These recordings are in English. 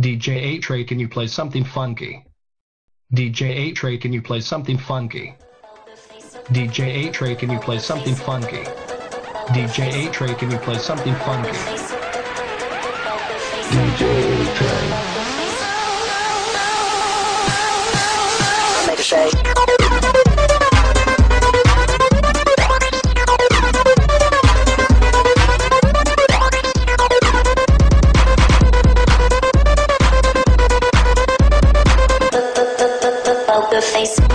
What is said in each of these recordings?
DJ Atre, can you play something funky? DJ Atre, can you play something funky? DJ Atre, can you play something funky? DJ Atre, can you play something funky? DJ Atre. face.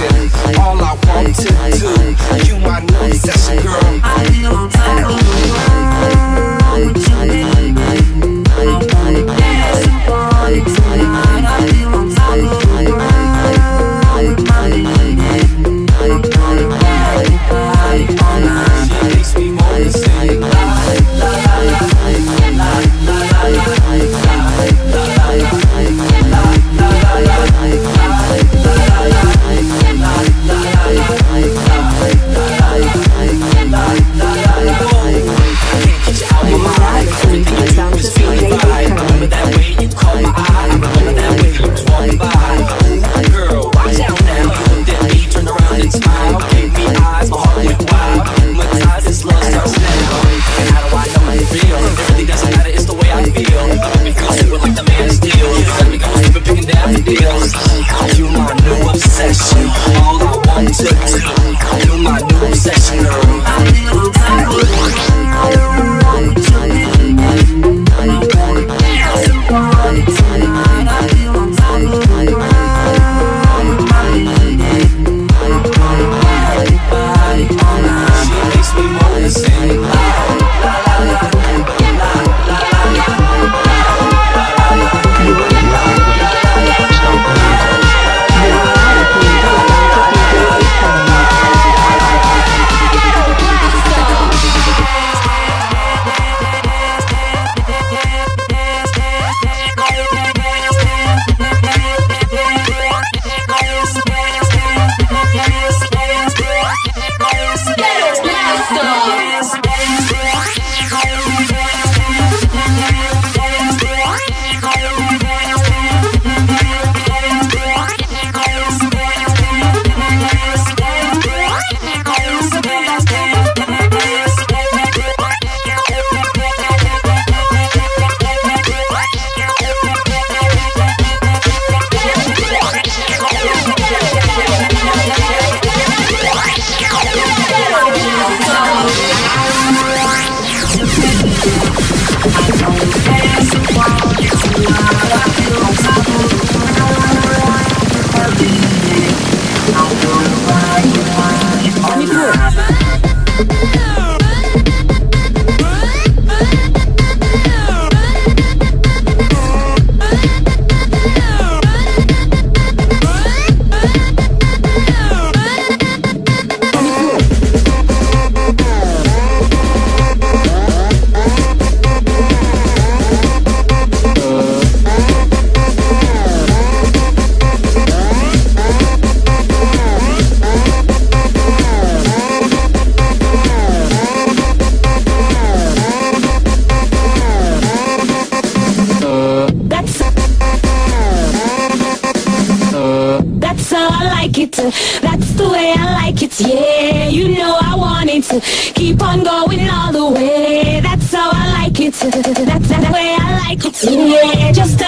listen. How do I know you? It really doesn't matter, it's the way I feel I'm like the me You my new obsession All I want to do That's the way I like it, yeah. You know I want it to keep on going all the way. That's how I like it. That's the way I like it, yeah. Just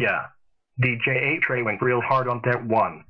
yeah. DJ Atre went real hard on that one.